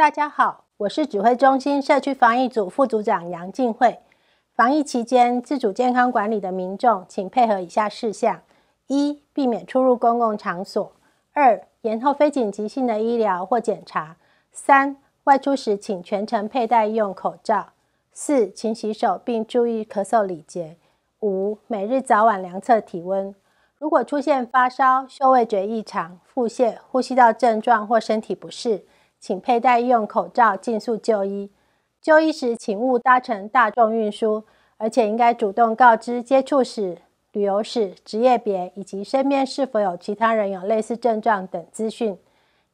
大家好，我是指挥中心社区防疫组副组长杨静慧。防疫期间，自主健康管理的民众，请配合以下事项：一、避免出入公共场所；二、延后非紧急性的医疗或检查；三、外出时请全程佩戴医用口罩；四、勤洗手并注意咳嗽礼节；五、每日早晚量测体温。如果出现发烧、嗅味觉异常、腹泻、呼吸道症状或身体不适，请佩戴医用口罩，尽速就医。就医时，请勿搭乘大众运输，而且应该主动告知接触史、旅游史、职业别以及身边是否有其他人有类似症状等资讯。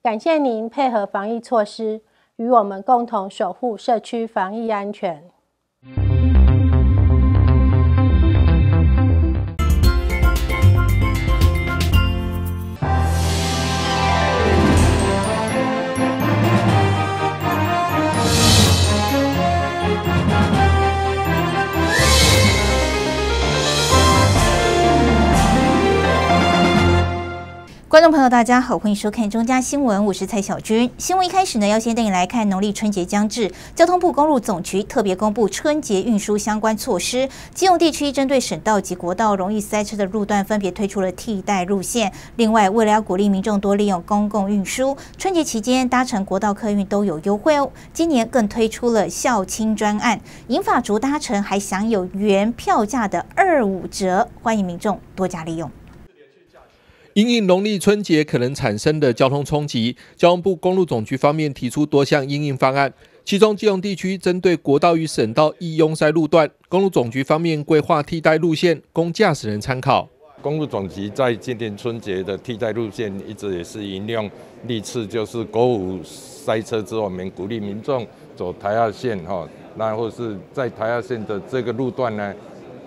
感谢您配合防疫措施，与我们共同守护社区防疫安全。观众朋友，大家好，欢迎收看中嘉新闻，我是蔡小军。新闻一开始呢，要先带你来看农历春节将至，交通部公路总局特别公布春节运输相关措施。基隆地区针对省道及国道容易塞车的路段，分别推出了替代路线。另外，为了要鼓励民众多利用公共运输，春节期间搭乘国道客运都有优惠哦。今年更推出了孝亲专案，银发族搭乘还享有原票价的二五折，欢迎民众多加利用。因应农历春节可能产生的交通冲击，交通部公路总局方面提出多项应应方案。其中，基隆地区针对国道与省道易拥塞路段，公路总局方面规划替代路线，供驾驶人参考。公路总局在今年春节的替代路线，一直也是引用历次，就是国五塞车之后，我们鼓励民众走台二线哈，那或是在台二线的这个路段呢。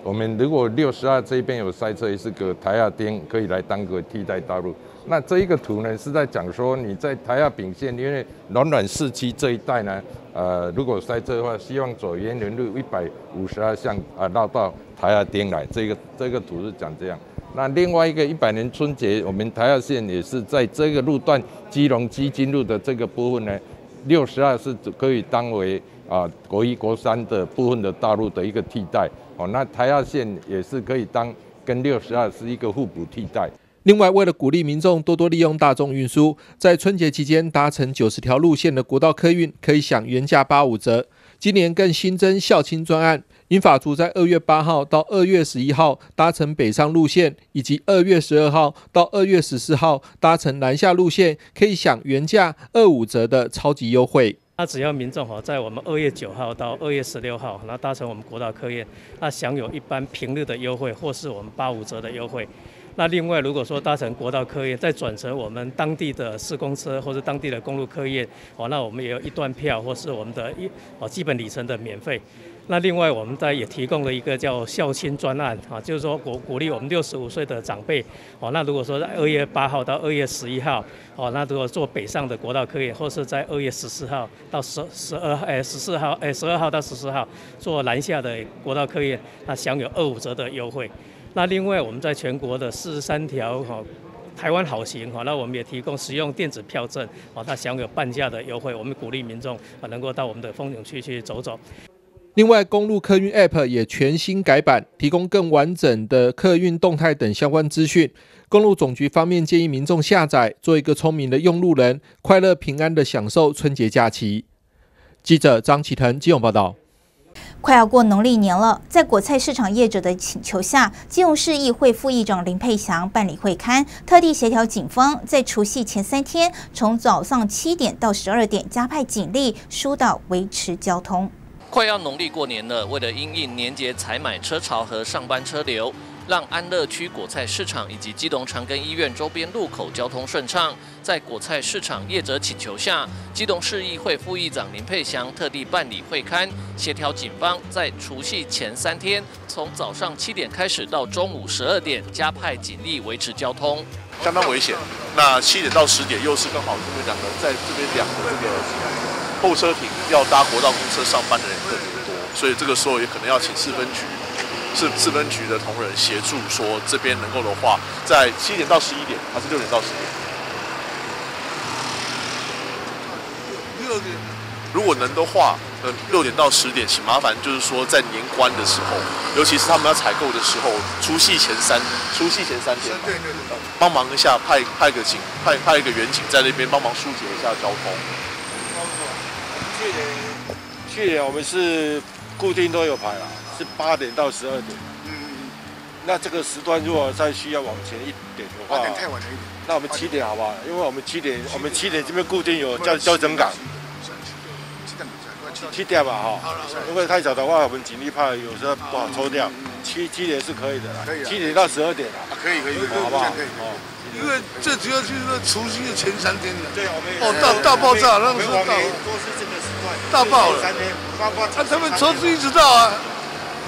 我们如果六十二这边有塞车，也是个台亚丁可以来当个替代道路。那这一个图呢，是在讲说你在台亚丙线，因为暖暖市区这一带呢，呃，如果塞车的话，希望走沿人路一百五十二巷啊，绕到台亚丁来。这个这个图是讲这样。那另外一个一百年春节，我们台亚线也是在这个路段基隆基金路的这个部分呢，六十二是可以当为啊国一国三的部分的道路的一个替代。哦，那台二线也是可以当跟六十二是一个互补替代。另外，为了鼓励民众多多利用大众运输，在春节期间搭乘九十条路线的国道客运可以享原价八五折。今年更新增校青专案，英法族在二月八号到二月十一号搭乘北上路线，以及二月十二号到二月十四号搭乘南下路线，可以享原价二五折的超级优惠。那只要民众哈，在我们二月九号到二月十六号，那搭乘我们国道客运，那享有一般平日的优惠，或是我们八五折的优惠。那另外，如果说搭乘国道客运，再转乘我们当地的市公车或者当地的公路客运，哦，那我们也有一段票，或是我们的一哦基本里程的免费。那另外，我们在也提供了一个叫孝亲专案啊，就是说鼓鼓励我们六十五岁的长辈哦。那如果说在二月八号到二月十一号哦，那如果坐北上的国道客运，或是在二月十四号到十十二哎十四号哎十二号到十四号坐南下的国道客运，那享有二五折的优惠。那另外，我们在全国的四十三条哈台湾好行哈，那我们也提供使用电子票证哦，它享有半价的优惠。我们鼓励民众啊能够到我们的风景区去走走。另外，公路客运 App 也全新改版，提供更完整的客运动态等相关资讯。公路总局方面建议民众下载，做一个聪明的用路人，快乐平安的享受春节假期。记者张启腾、金勇报道。快要过农历年了，在果菜市场业者的请求下，基隆市议会副议长林佩祥办理会刊，特地协调警方，在除夕前三天，从早上七点到十二点，加派警力疏导维持交通。快要农历过年了，为了因应年节采买车潮和上班车流，让安乐区果菜市场以及基隆长庚医院周边路口交通顺畅，在果菜市场业者请求下，基隆市议会副议长林佩祥特地办理会刊，协调警方在除夕前三天，从早上七点开始到中午十二点，加派警力维持交通。相当危险。那七点到十点又是刚好这边两个，在这边两个这个。候车亭要搭国道公车上班的人特别多，所以这个时候也可能要请四分局，是四分局的同仁协助，说这边能够的话，在七点到十一点，还是六点到十点？六点。如果能的话，呃，六点到十点，请麻烦就是说在年关的时候，尤其是他们要采购的时候，除夕前三，除夕前三天，对对对，帮忙一下，派派个警，派派一个远警在那边帮忙疏解一下交通。去年去年我们是固定都有排啦，是八点到十二点。嗯嗯嗯。那这个时段如果再需要往前一点的话，八点太晚了一点。那我们七点好不好？因为我们七点，我们七点这边固定有交交整岗。七点吧，哈，如果太早的话，我们警力怕有时候不好抽掉。七七点是可以的啦，七点到十二点啊，可以可以，好不好？哦，因为最主要就是除夕的前三天了。对，我们哦大大爆炸，那个时候大，都是这个时段，大爆了。三天，包括他们从一直到啊，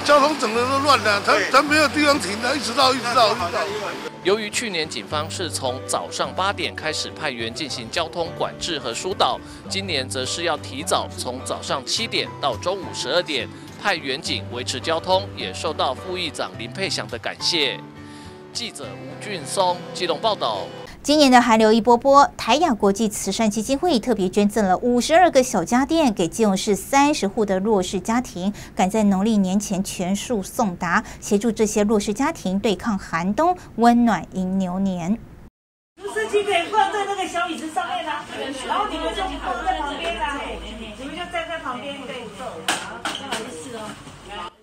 交通整个都乱了，他他没有地方停的，一直到一直到一直到。由于去年警方是从早上八点开始派员进行交通管制和疏导，今年则是要提早从早上七点到中午十二点派员警维持交通，也受到副议长林佩祥的感谢。记者吴俊松机动报道。今年的寒流一波波，台亚国际慈善基金会特别捐赠了五十二个小家电给基隆市三十户的弱势家庭，赶在农历年前全数送达，协助这些弱势家庭对抗寒冬，温暖迎牛年。厨师机可以放在那个小椅子上面啦，然后你们就放在旁边啦，你们就站在旁边对坐。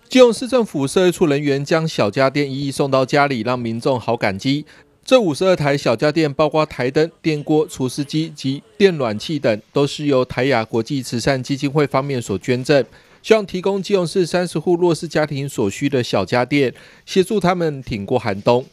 基隆市政府社会处人员将小家电一一送到家里，让民众好感激。这五十二台小家电，包括台灯、电锅、除湿机及电暖器等，都是由台亚国际慈善基金会方面所捐赠，希望提供基隆市三十户弱势家庭所需的小家电，协助他们挺过寒冬。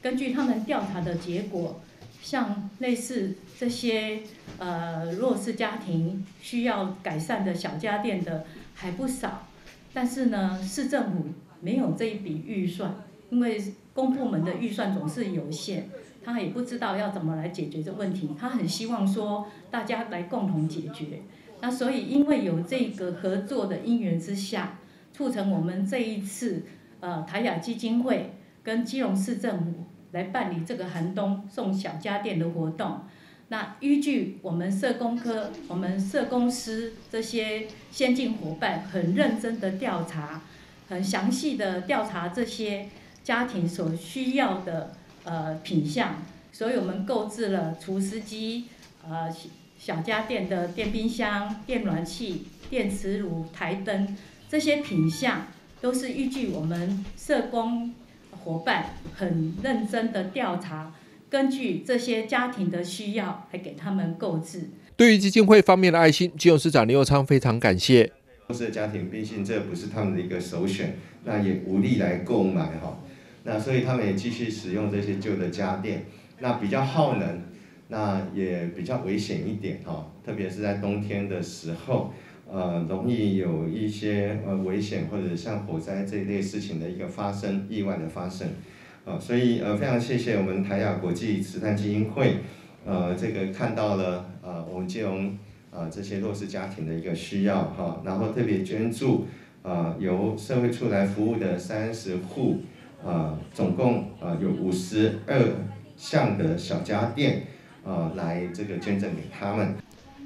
根据他们调查的结果，像类似这些呃弱势家庭需要改善的小家电的还不少，但是呢，市政府没有这一笔预算，因为。公部门的预算总是有限，他也不知道要怎么来解决这问题。他很希望说大家来共同解决。那所以因为有这个合作的因缘之下，促成我们这一次呃台雅基金会跟基隆市政府来办理这个寒冬送小家电的活动。那依据我们社工科、我们社工师这些先进伙伴很认真的调查，很详细的调查这些。家庭所需要的呃品相，所以我们购置了除湿机、呃小家电的电冰箱、电暖器、电磁炉、台灯这些品相，都是依据我们社工伙伴很认真的调查，根据这些家庭的需要来给他们购置。对于基金会方面的爱心，金融市长林佑昌非常感谢。弱势家庭，毕竟这不是他们的一个首选，那也无力来购买哈。那所以他们也继续使用这些旧的家电，那比较耗能，那也比较危险一点哈，特别是在冬天的时候，呃，容易有一些呃危险或者像火灾这一类事情的一个发生，意外的发生，啊，所以呃非常谢谢我们台亚国际慈善基金会，呃，这个看到了呃我们金融呃这些弱势家庭的一个需要哈，然后特别捐助呃由社会处来服务的三十户。啊，总共啊有五十二项的小家电啊，来这个捐赠给他们。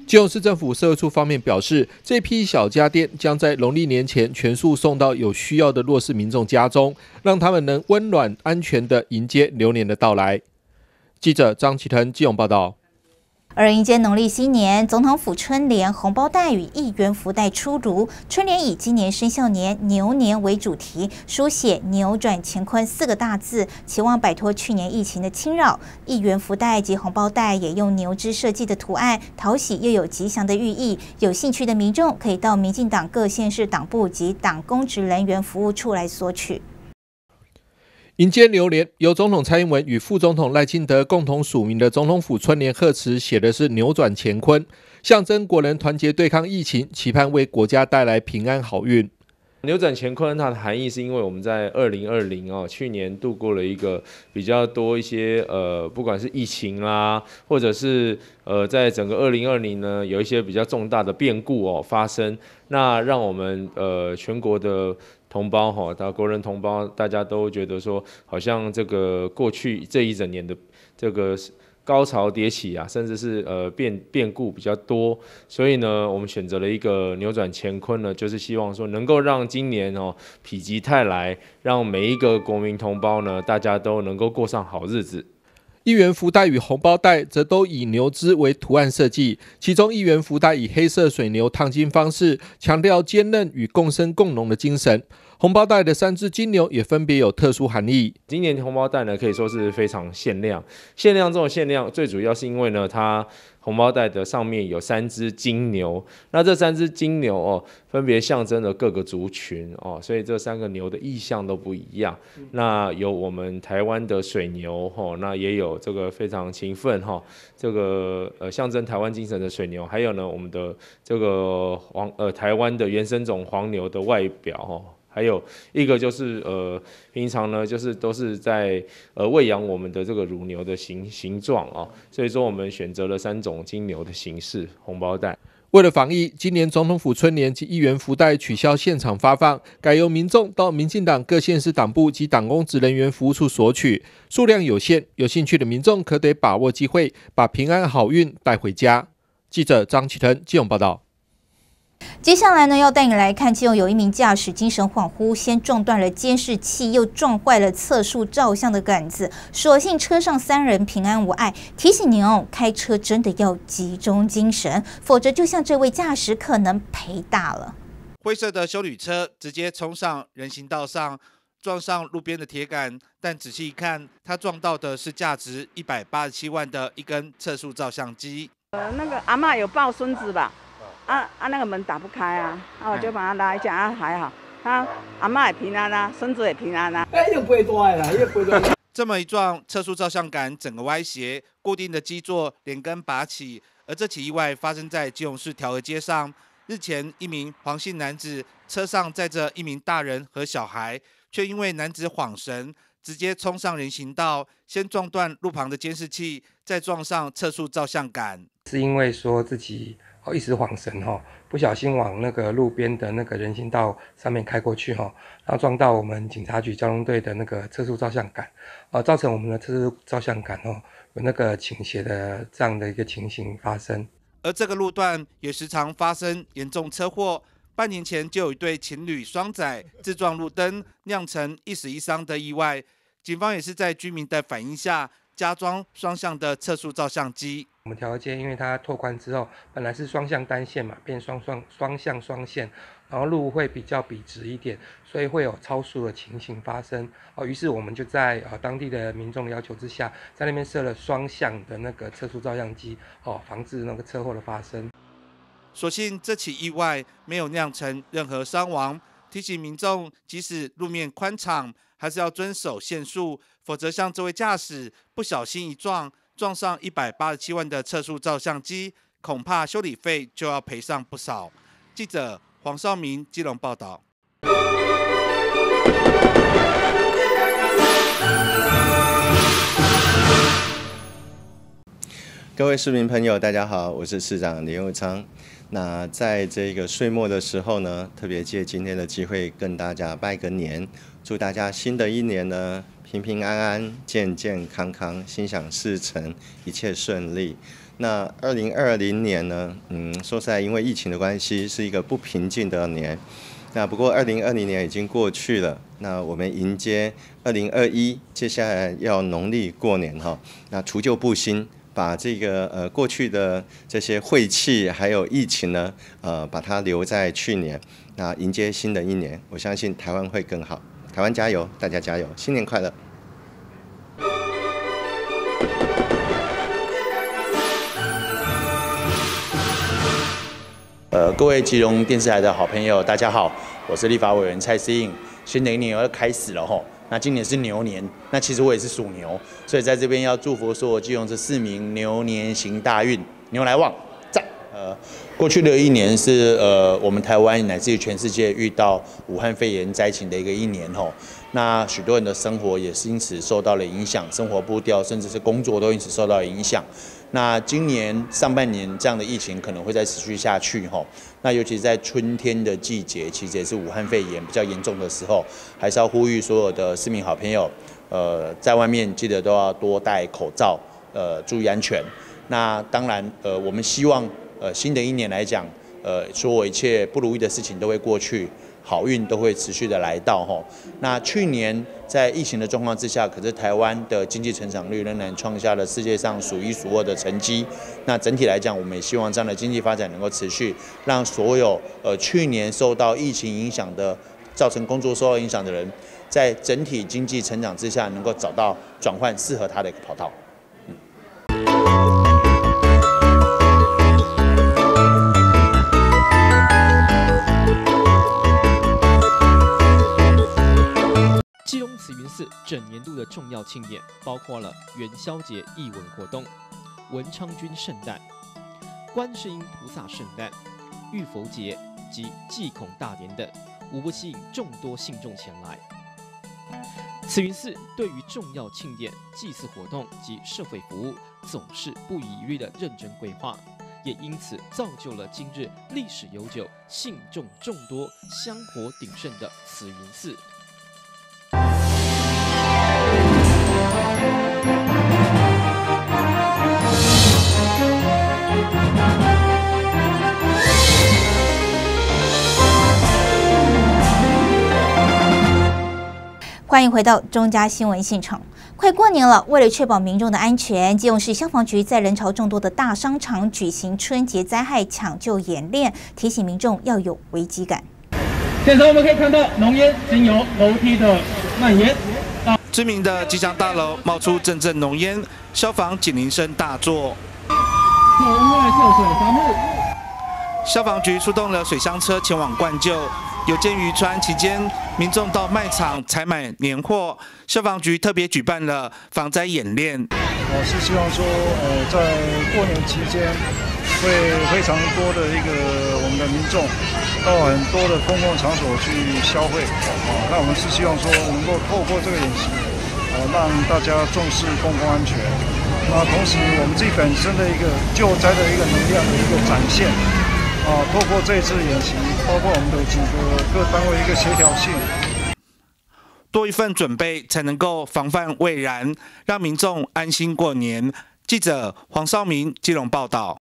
基隆市政府社会处方面表示，这批小家电将在农历年前全数送到有需要的弱势民众家中，让他们能温暖、安全的迎接流年的到来。记者张启腾基隆报道。而迎接农历新年，总统府春联红包袋与一元福袋出炉。春联以今年生肖年牛年为主题，书写“扭转乾坤”四个大字，期望摆脱去年疫情的侵扰。一元福袋及红包袋也用牛只设计的图案，讨喜又有吉祥的寓意。有兴趣的民众可以到民进党各县市党部及党公职人员服务处来索取。迎接流年，由总统蔡英文与副总统赖清德共同署名的总统府春联贺词，写的是“扭转乾坤”，象征国人团结对抗疫情，期盼为国家带来平安好运。扭转乾坤，它的含义是因为我们在二零二零哦，去年度过了一个比较多一些呃，不管是疫情啦，或者是呃，在整个二零二零呢，有一些比较重大的变故哦发生，那让我们呃全国的。同胞哈，到国人同胞，大家都觉得说，好像这个过去这一整年的这个高潮迭起啊，甚至是呃变变故比较多，所以呢，我们选择了一个扭转乾坤呢，就是希望说能够让今年哦否极泰来，让每一个国民同胞呢，大家都能够过上好日子。一元福袋与红包袋则都以牛只为图案设计，其中一元福袋以黑色水牛烫金方式，强调坚韧与共生共荣的精神。红包袋的三只金牛也分别有特殊含义。今年红包袋呢，可以说是非常限量。限量这种限量，最主要是因为呢，它红包袋的上面有三只金牛。那这三只金牛哦，分别象征了各个族群哦，所以这三个牛的意象都不一样。那有我们台湾的水牛哈，那也有这个非常勤奋哈，这个呃象征台湾精神的水牛，还有呢，我们的这个黄呃台湾的原生种黄牛的外表哈。还有一个就是呃，平常呢就是都是在呃喂养我们的这个乳牛的形形状啊，所以说我们选择了三种金牛的形式红包袋。为了防疫，今年总统府春联及议员福袋取消现场发放，改由民众到民进党各县市党部及党公职人员服务处索取，数量有限，有兴趣的民众可得把握机会，把平安好运带回家。记者张启腾、金勇报道。接下来呢，要带你来看，其中有一名驾驶精神恍惚，先撞断了监视器，又撞坏了测速照相的杆子，所幸车上三人平安无碍。提醒您哦，开车真的要集中精神，否则就像这位驾驶可能赔大了。灰色的修旅车直接冲上人行道上，撞上路边的铁杆，但仔细一看，他撞到的是价值一百八十七万的一根测速照相机。呃，那个阿妈有抱孙子吧？啊啊！那个门打不开啊，啊我就把他拉一下，啊还好，他阿妈也平安啊，孙子也平安啊。哎，又不会多啦，又不会多。这么一撞，测速照相杆整个歪斜，固定的基座连根拔起。而这起意外发生在基隆市调和街上。日前，一名黄姓男子车上载着一名大人和小孩，却因为男子晃神，直接冲上人行道，先撞断路旁的监视器，再撞上测速照相杆。是因为说自己。哦，一时恍神哈，不小心往那个路边的那个人行道上面开过去哈，然后撞到我们警察局交通队的那个测速照相杆，啊，造成我们的测速照相杆哦有那个倾斜的这样的一个情形发生。而这个路段也时常发生严重车祸，半年前就有一对情侣双仔自撞路灯，酿成一死一伤的意外。警方也是在居民的反映下。加装双向的测速照相机。我们调节，因为它拓宽之后，本来是双向单线嘛，变双双双向双线，然后路会比较笔直一点，所以会有超速的情形发生。哦，于是我们就在呃当地的民众要求之下，在那边设了双向的那个测速照相机，哦，防止那个车祸的发生。所幸这起意外没有酿成任何伤亡，提醒民众，即使路面宽敞。还是要遵守限速，否则像这位驾驶不小心一撞，撞上一百八十七万的测速照相机，恐怕修理费就要赔上不少。记者黄少明基隆报道。各位市民朋友，大家好，我是市长林佑昌。那在这个岁末的时候呢，特别借今天的机会跟大家拜个年。祝大家新的一年呢平平安安、健健康康、心想事成、一切顺利。那二零二零年呢，嗯，说实在，因为疫情的关系，是一个不平静的年。那不过二零二零年已经过去了，那我们迎接二零二一，接下来要农历过年哈。那除旧布新，把这个呃过去的这些晦气还有疫情呢，呃，把它留在去年。那迎接新的一年，我相信台湾会更好。台湾加油，大家加油，新年快乐！呃，各位吉隆电视台的好朋友，大家好，我是立法委员蔡思应。新的一年要开始了吼，那今年是牛年，那其实我也是属牛，所以在这边要祝福所有吉隆这四名牛年行大运，牛来旺。呃，过去的一年是呃，我们台湾乃至于全世界遇到武汉肺炎灾情的一个一年吼。那许多人的生活也是因此受到了影响，生活步调甚至是工作都因此受到影响。那今年上半年这样的疫情可能会再持续下去吼。那尤其是在春天的季节，其实也是武汉肺炎比较严重的时候，还是要呼吁所有的市民好朋友，呃，在外面记得都要多戴口罩。呃注意安全。那当然，呃，我们希望呃新的一年来讲，呃，所有一切不如意的事情都会过去。好运都会持续的来到哈。那去年在疫情的状况之下，可是台湾的经济成长率仍然创下了世界上数一数二的成绩。那整体来讲，我们也希望这样的经济发展能够持续，让所有呃去年受到疫情影响的、造成工作受到影响的人，在整体经济成长之下，能够找到转换适合他的一个跑道。其中，慈云寺整年度的重要庆典包括了元宵节义文活动、文昌君圣诞、观世音菩萨圣诞、浴佛节及祭孔大典等，无不吸引众多信众前来。慈云寺对于重要庆典、祭祀活动及社会服务，总是不遗余力的认真规划，也因此造就了今日历史悠久、信众众多、香火鼎盛的慈云寺。欢迎回到中嘉新闻现场。快过年了，为了确保民众的安全，基隆市消防局在人潮众多的大商场举行春节灾害抢救演练，提醒民众要有危机感。现在我们可以看到浓烟经由楼梯的蔓延，知名的吉祥大楼冒出阵阵浓烟，消防警铃声大作。户外涉水防护，消防局出动了水箱车前往灌救。有鉴于春期间民众到卖场采买年货，消防局特别举办了防灾演练。我是希望说，呃，在过年期间会非常多的一个我们的民众到很多的公共场所去消费，啊，那我们是希望说能够透过这个演习，啊，让大家重视公共安全。那同时我们自己本身的一个救灾的一个能量的一个展现。啊，透过这次演习，包括我们的几个各单位一个协调性，多一份准备才能够防范未然，让民众安心过年。记者黄少明金融报道。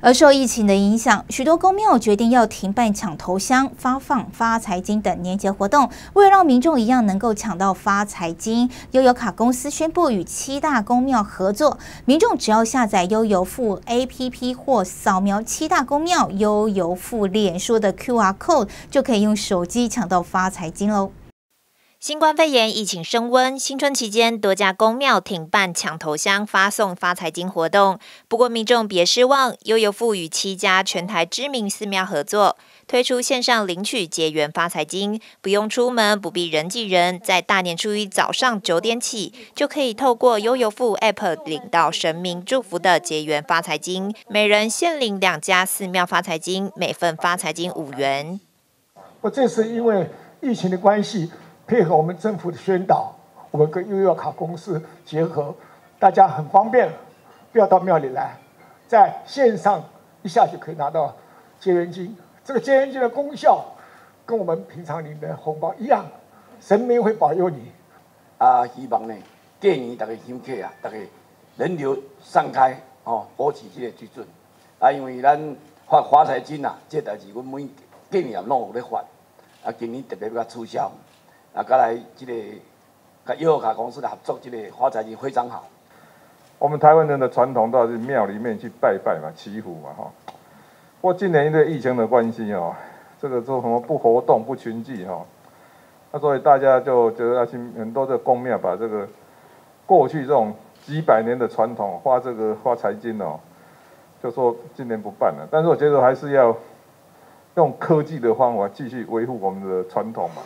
而受疫情的影响，许多公庙决定要停办抢头香、发放发财金等年节活动。为了让民众一样能够抢到发财金，悠游卡公司宣布与七大公庙合作，民众只要下载悠游付 APP 或扫描七大公庙悠游付脸书的 QR code，就可以用手机抢到发财金喽。新冠肺炎疫情升温，新春期间多家公庙停办抢头香、发送发财金活动。不过民众别失望，悠游富与七家全台知名寺庙合作，推出线上领取结缘发财金，不用出门，不必人挤人，在大年初一早上九点起，就可以透过悠游富 App 领到神明祝福的结缘发财金，每人限领两家寺庙发财金，每份发财金五元。我这是因为疫情的关系。配合我们政府的宣导，我们跟悠悠卡公司结合，大家很方便，不要到庙里来，在线上一下就可以拿到结缘金。这个结缘金的功效跟我们平常领的红包一样，神明会保佑你。啊，希望呢，过年大家休客啊，大家人流散开哦，保持这个水准。啊，因为咱发发财金啊，这代志我每过年也拢有咧发，啊，今年特别比较促销。啊，刚来这个跟优卡公司的合作，这个发财金非常好。我们台湾人的传统到是庙里面去拜拜嘛，祈福嘛，哈。不过今年因为疫情的关系哦，这个做什么不活动、不群聚哈，那所以大家就觉得要去很多的公庙，把这个过去这种几百年的传统发这个发财金哦，就说今年不办了。但是我觉得还是要用科技的方法继续维护我们的传统嘛。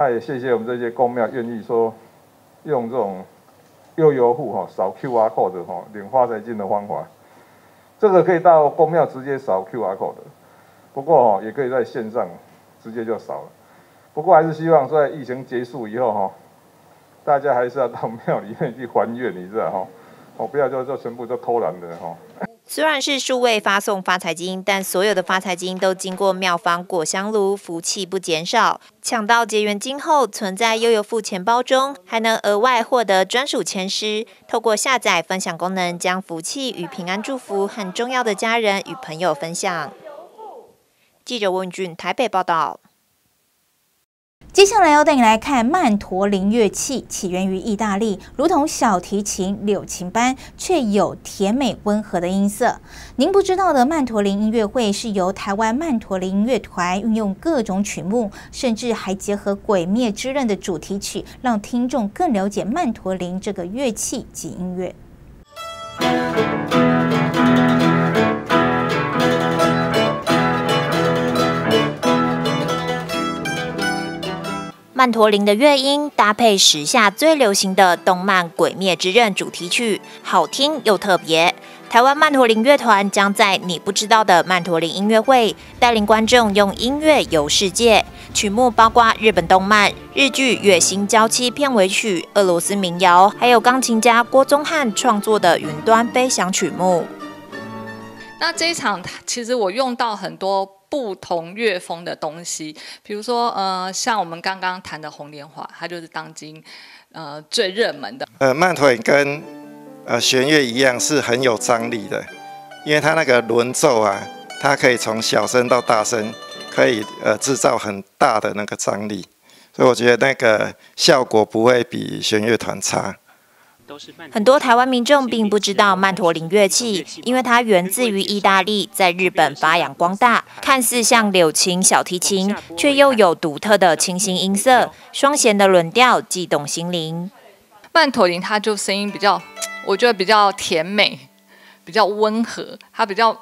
那也谢谢我们这些公庙愿意说用这种悠游户哈扫 QR code 哈领发财金的方法，这个可以到公庙直接扫 QR code，不过哈也可以在线上直接就扫了。不过还是希望在疫情结束以后哈，大家还是要到庙里面去还愿，你知道哈，哦不要就就全部都偷懒的哈。虽然是数位发送发财金，但所有的发财金都经过妙方果香炉，福气不减少。抢到结缘金后，存在悠游付钱包中，还能额外获得专属签诗。透过下载分享功能，将福气与平安祝福和重要的家人与朋友分享。记者温俊台北报道。接下来要带你来看曼陀林乐器，起源于意大利，如同小提琴、柳琴般，却有甜美温和的音色。您不知道的曼陀林音乐会是由台湾曼陀林乐团运用各种曲目，甚至还结合《鬼灭之刃》的主题曲，让听众更了解曼陀林这个乐器及音乐。曼陀林的乐音搭配时下最流行的动漫《鬼灭之刃》主题曲，好听又特别。台湾曼陀林乐团将在你不知道的曼陀林音乐会，带领观众用音乐游世界。曲目包括日本动漫、日剧《月薪娇妻》片尾曲、俄罗斯民谣，还有钢琴家郭宗翰创作的《云端飞翔》曲目。那这一场，其实我用到很多。不同乐风的东西，比如说，呃，像我们刚刚弹的《红莲华》，它就是当今呃最热门的。呃，曼陀跟呃弦乐一样是很有张力的，因为它那个轮奏啊，它可以从小声到大声，可以呃制造很大的那个张力，所以我觉得那个效果不会比弦乐团差。很多台湾民众并不知道曼陀林乐器，因为它源自于意大利，在日本发扬光大。看似像柳琴、小提琴，却又有独特的清新音色，双弦的轮调悸动心灵。曼陀林它就声音比较，我觉得比较甜美，比较温和，它比较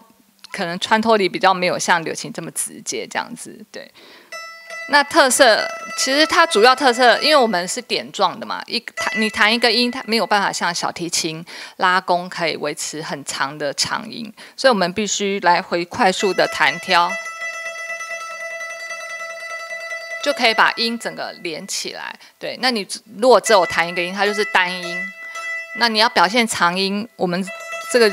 可能穿透力比较没有像柳琴这么直接这样子，对。那特色其实它主要特色，因为我们是点状的嘛，一弹你弹一个音，它没有办法像小提琴拉弓可以维持很长的长音，所以我们必须来回快速的弹挑，就可以把音整个连起来。对，那你如果只有弹一个音，它就是单音。那你要表现长音，我们这个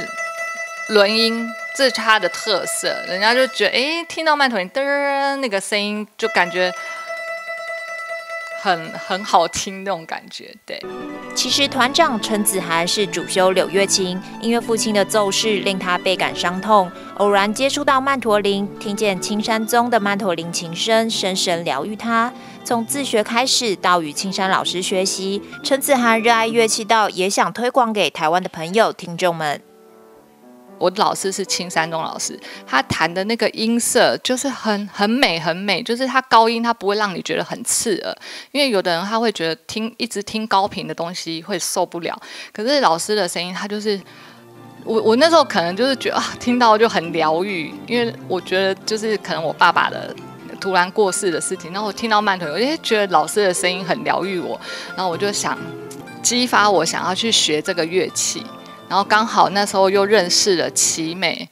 轮音。这是他的特色，人家就觉得，哎，听到曼陀林噔那个声音，就感觉很很好听那种感觉。对，其实团长陈子涵是主修柳乐琴，因为父亲的奏事令他倍感伤痛，偶然接触到曼陀林，听见青山宗的曼陀林琴声，深深疗愈他。从自学开始到与青山老师学习，陈子涵热爱乐器到也想推广给台湾的朋友听众们。我老师是青山东老师，他弹的那个音色就是很很美很美，就是他高音他不会让你觉得很刺耳，因为有的人他会觉得听一直听高频的东西会受不了，可是老师的声音他就是我我那时候可能就是觉得啊听到就很疗愈，因为我觉得就是可能我爸爸的突然过世的事情，然后我听到慢腿，我就觉得老师的声音很疗愈我，然后我就想激发我想要去学这个乐器。然后刚好那时候又认识了奇美，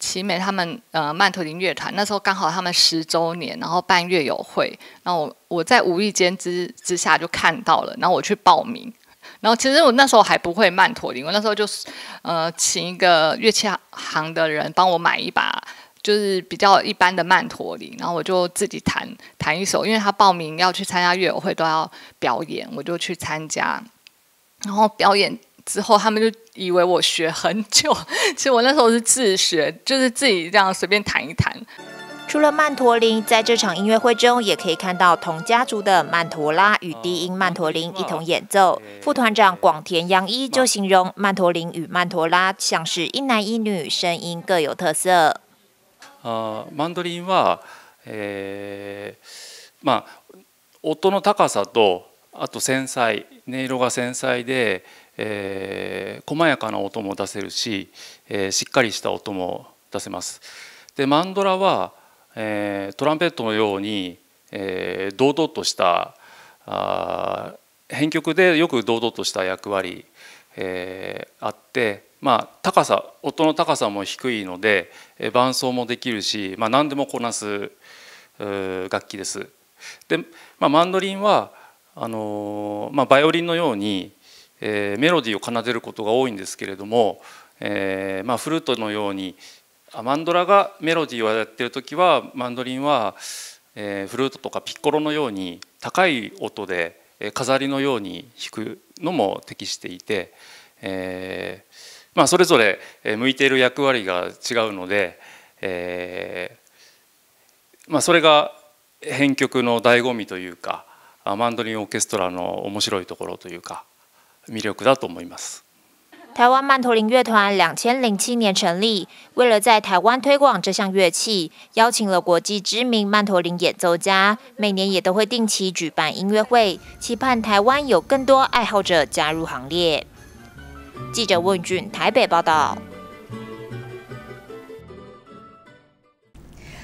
奇美他们呃曼陀林乐团，那时候刚好他们十周年，然后办乐友会，然后我我在无意间之之下就看到了，然后我去报名，然后其实我那时候还不会曼陀林，我那时候就是呃请一个乐器行的人帮我买一把，就是比较一般的曼陀林，然后我就自己弹弹一首，因为他报名要去参加乐友会都要表演，我就去参加，然后表演。之后，他们就以为我学很久。其实我那时候是自学，就是自己这样随便弹一弹。除了曼陀林，在这场音乐会中，也可以看到同家族的曼陀拉与低音曼陀林一同演奏。副团长广田洋一就形容曼陀林与曼陀拉像是一男一女，声音各有特色。呃，曼陀林は、え、まあ音の高さとあと繊細、音色が繊細で。 えー、細やかな音も出せるし、えー、しっかりした音も出せます。でマンドラは、えー、トランペットのように、えー、堂々としたあ編曲でよく堂々とした役割、えー、あって、まあ、高さ音の高さも低いので、えー、伴奏もできるし、まあ、何でもこなす楽器です。で、まあ、マンドリンはあのーまあ、バイオリンのようにえー、メロディーを奏でることが多いんですけれども、えーまあ、フルートのようにマンドラがメロディーをやってる時はマンドリンは、えー、フルートとかピッコロのように高い音で飾りのように弾くのも適していて、えーまあ、それぞれ向いている役割が違うので、えーまあ、それが編曲の醍醐味というかマンドリンオーケストラの面白いところというか魅力だと思います。台湾曼陀林乐团两千零七年成立，为了在台湾推广这项乐器，邀请了国际知名曼陀林演奏家，每年也都会定期举办音乐会，期盼台湾有更多爱好者加入行列。记者问俊台北报道。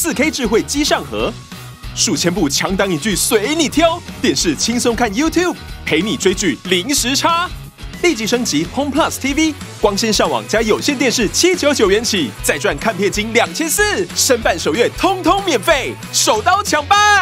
4K 智慧机上盒，数千部强档影剧随你挑，电视轻松看 YouTube，陪你追剧零时差。立即升级 Home Plus TV，光纤上网加有线电视七九九元起，再赚看片金两千四，申办首月通通免费，手刀抢办！